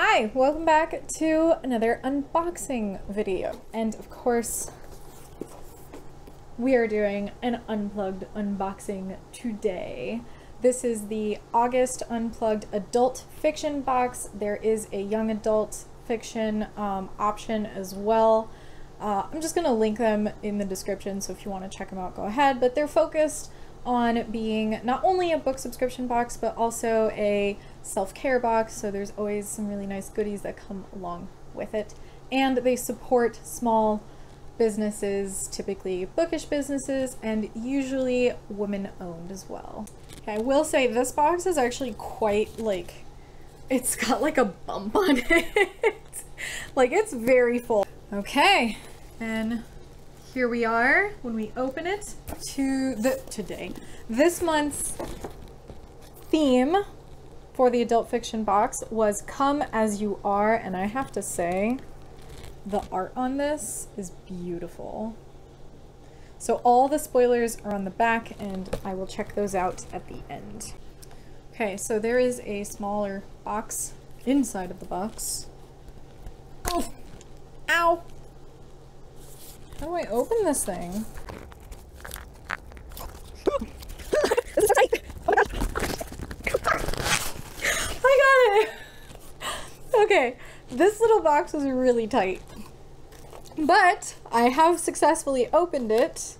Hi, welcome back to another unboxing video. And of course, we are doing an unplugged unboxing today. This is the August Unplugged Adult Fiction box. There is a young adult fiction um, option as well. Uh, I'm just going to link them in the description, so if you want to check them out, go ahead. But they're focused on being not only a book subscription box, but also a self-care box. So there's always some really nice goodies that come along with it. And they support small businesses, typically bookish businesses, and usually women owned as well. Okay, I will say this box is actually quite like, it's got like a bump on it. like it's very full. Okay, and here we are when we open it to the today. This month's theme for the adult fiction box was come as you are and I have to say the art on this is beautiful. So all the spoilers are on the back and I will check those out at the end. Okay, so there is a smaller box inside of the box. Oh! Ow! How do I open this thing? I got it! Okay, this little box was really tight. But I have successfully opened it.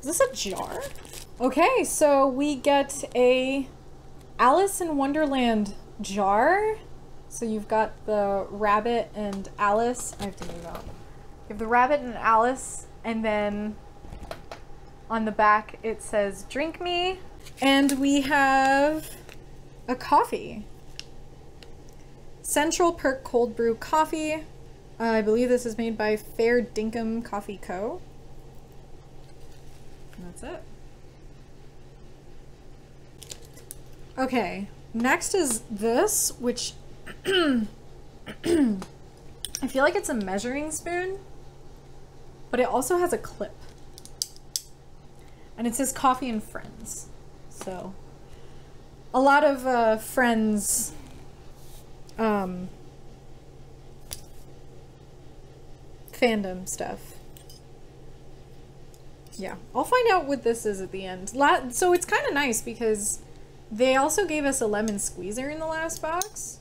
Is this a jar? Okay, so we get a Alice in Wonderland jar. So you've got the rabbit and Alice. I have to move out. Have the rabbit and Alice, and then on the back it says drink me. And we have a coffee. Central Perk Cold Brew Coffee. Uh, I believe this is made by Fair Dinkum Coffee Co. And that's it. Okay, next is this, which I feel like it's a measuring spoon, but it also has a clip. And it says Coffee and Friends. So, a lot of uh, Friends um, fandom stuff. Yeah, I'll find out what this is at the end. La so it's kind of nice because they also gave us a lemon squeezer in the last box.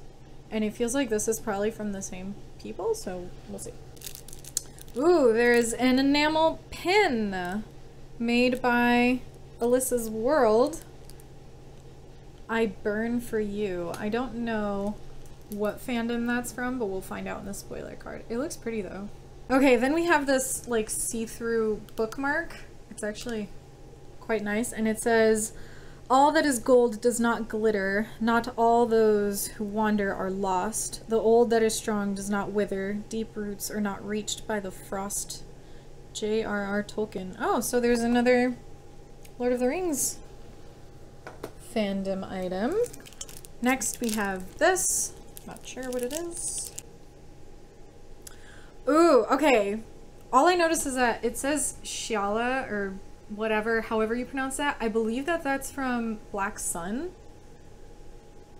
And it feels like this is probably from the same people, so we'll see. Ooh, there's an enamel pin made by Alyssa's World. I burn for you. I don't know what fandom that's from, but we'll find out in the spoiler card. It looks pretty though. Okay, then we have this like see-through bookmark. It's actually quite nice and it says all that is gold does not glitter. Not all those who wander are lost. The old that is strong does not wither. Deep roots are not reached by the frost. J.R.R. Tolkien. Oh, so there's another Lord of the Rings fandom item. Next we have this. Not sure what it is. Ooh, okay. All I noticed is that it says Shiala or whatever, however you pronounce that. I believe that that's from Black Sun.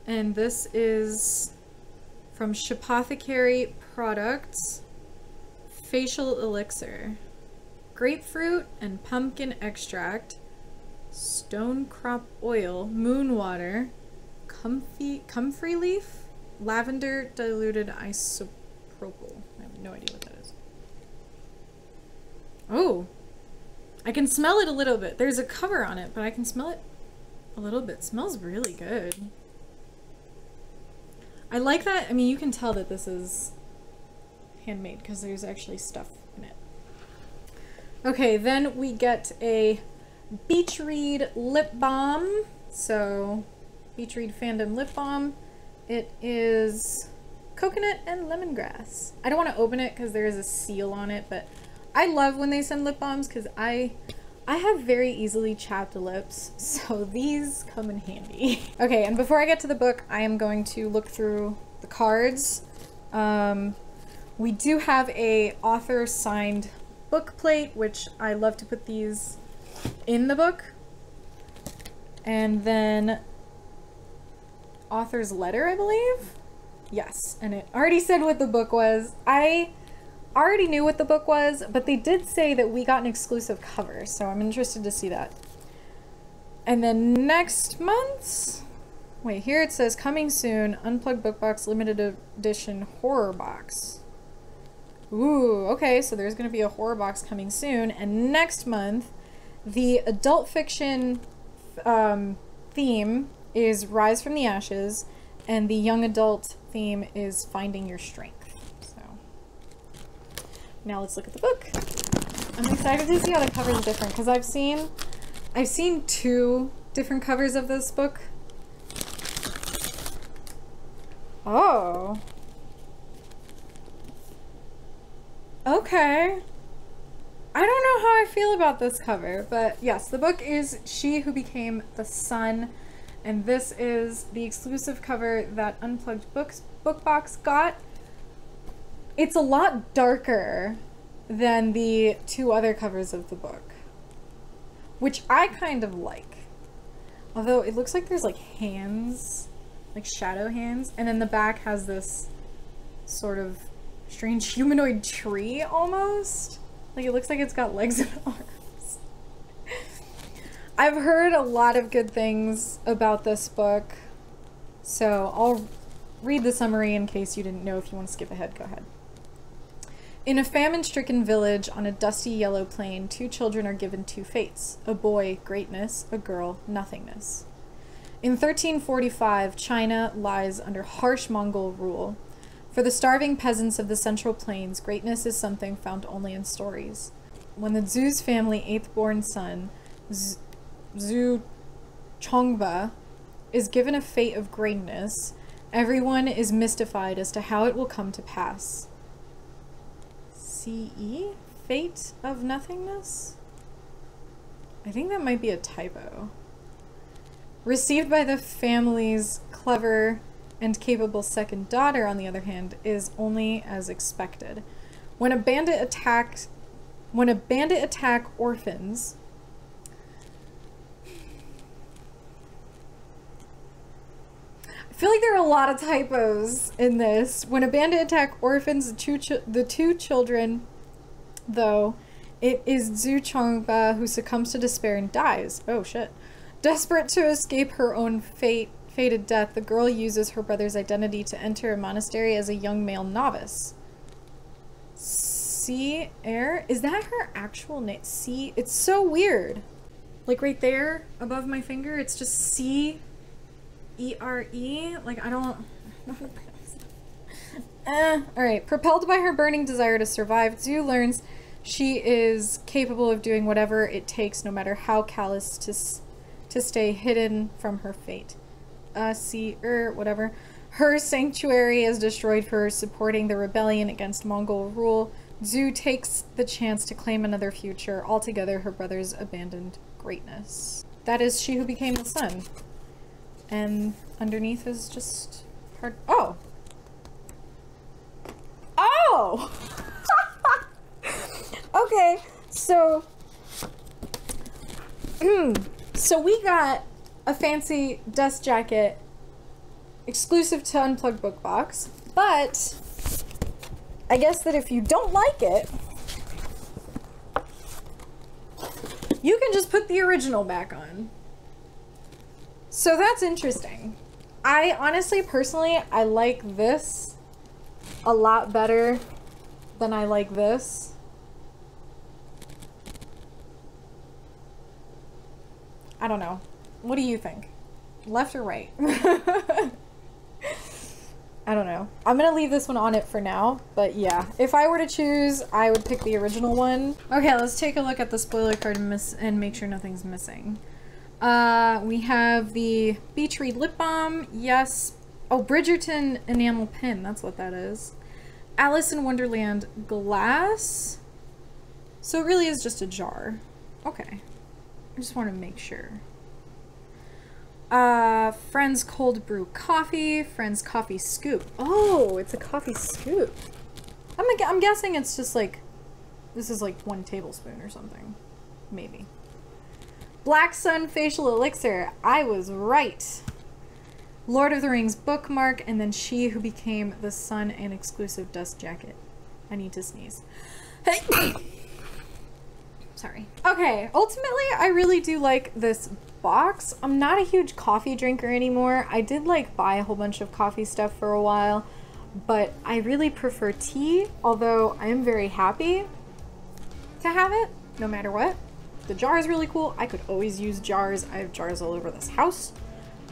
And this is from Shapothecary Products Facial Elixir. Grapefruit and pumpkin extract, stone crop oil, moon water, comfy, comfrey leaf, lavender diluted isopropyl. I have no idea what that is. Oh, I can smell it a little bit. There's a cover on it, but I can smell it a little bit. It smells really good. I like that. I mean, you can tell that this is handmade because there's actually stuff in it. Okay, then we get a Beach Read lip balm. So, Beach Read fandom lip balm. It is coconut and lemongrass. I don't want to open it because there is a seal on it, but I love when they send lip balms because I I have very easily chapped lips, so these come in handy. okay, and before I get to the book, I am going to look through the cards. Um, we do have a author signed book plate, which I love to put these in the book. And then author's letter, I believe. Yes, and it already said what the book was. I already knew what the book was, but they did say that we got an exclusive cover, so I'm interested to see that. And then next month, wait, here it says coming soon, Unplugged Book Box Limited Edition Horror Box. Ooh, okay, so there's going to be a horror box coming soon. And next month, the adult fiction um, theme is Rise from the Ashes, and the young adult theme is Finding Your Strength. Now let's look at the book. I'm excited to see how the cover is different because I've seen I've seen two different covers of this book. Oh. Okay. I don't know how I feel about this cover, but yes, the book is She Who Became the Sun, and this is the exclusive cover that Unplugged Books book box got. It's a lot darker than the two other covers of the book, which I kind of like. Although it looks like there's like hands, like shadow hands, and then the back has this sort of strange humanoid tree almost. Like it looks like it's got legs and arms. I've heard a lot of good things about this book, so I'll read the summary in case you didn't know. If you want to skip ahead, go ahead. In a famine stricken village on a dusty yellow plain, two children are given two fates a boy, greatness, a girl, nothingness. In 1345, China lies under harsh Mongol rule. For the starving peasants of the Central Plains, greatness is something found only in stories. When the Zhu's family eighth born son, Zhu Chongba, is given a fate of greatness, everyone is mystified as to how it will come to pass. CE? Fate of nothingness? I think that might be a typo. Received by the family's clever and capable second daughter, on the other hand, is only as expected. When a bandit attacked when a bandit attack orphans, I feel like there are a lot of typos in this. When a bandit attack orphans the two, the two children, though, it is Zhu Chongba who succumbs to despair and dies. Oh shit. Desperate to escape her own fate, fated death, the girl uses her brother's identity to enter a monastery as a young male novice. C Air? Is that her actual name? C? It's so weird. Like right there above my finger, it's just C E R E. Like I don't. Eh. Alright. Propelled by her burning desire to survive, Zhu learns she is capable of doing whatever it takes, no matter how callous, to, to stay hidden from her fate uh, see, er, whatever. Her sanctuary is destroyed for supporting the rebellion against Mongol rule. Zhu takes the chance to claim another future, altogether her brother's abandoned greatness. That is she who became the sun. And underneath is just part- oh! Oh! okay, so... Hmm, so we got a fancy dust jacket exclusive to Unplugged Book Box, but I guess that if you don't like it, you can just put the original back on. So that's interesting. I honestly, personally, I like this a lot better than I like this. I don't know. What do you think? Left or right? I don't know. I'm gonna leave this one on it for now, but yeah. If I were to choose, I would pick the original one. Okay, let's take a look at the spoiler card and, and make sure nothing's missing. Uh, we have the Beach Read Lip Balm. Yes. Oh, Bridgerton enamel pin. That's what that is. Alice in Wonderland glass. So it really is just a jar. Okay. I just want to make sure. Uh, Friends Cold Brew Coffee, Friends Coffee Scoop. Oh, it's a coffee scoop. I'm, I'm guessing it's just like, this is like one tablespoon or something. Maybe. Black Sun Facial Elixir. I was right. Lord of the Rings bookmark, and then She Who Became the Sun and exclusive dust jacket. I need to sneeze. Hey. Sorry. Okay, ultimately, I really do like this box. I'm not a huge coffee drinker anymore. I did like buy a whole bunch of coffee stuff for a while, but I really prefer tea, although I am very happy to have it no matter what. The jar is really cool. I could always use jars. I have jars all over this house.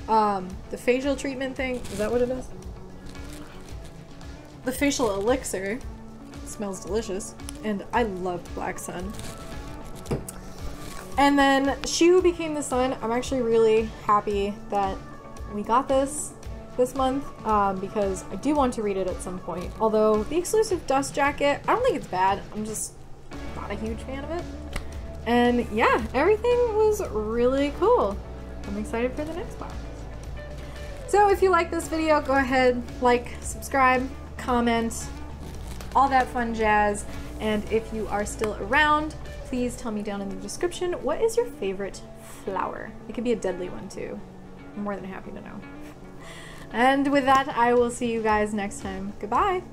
Um, the facial treatment thing, is that what it is? The facial elixir smells delicious, and I love Black Sun. And then Who Became the Sun, I'm actually really happy that we got this this month um, because I do want to read it at some point. Although the exclusive dust jacket, I don't think it's bad. I'm just not a huge fan of it. And yeah, everything was really cool. I'm excited for the next box. So if you like this video, go ahead, like, subscribe, comment, all that fun jazz. And if you are still around, please tell me down in the description, what is your favorite flower? It could be a deadly one too. I'm more than happy to know. And with that, I will see you guys next time. Goodbye!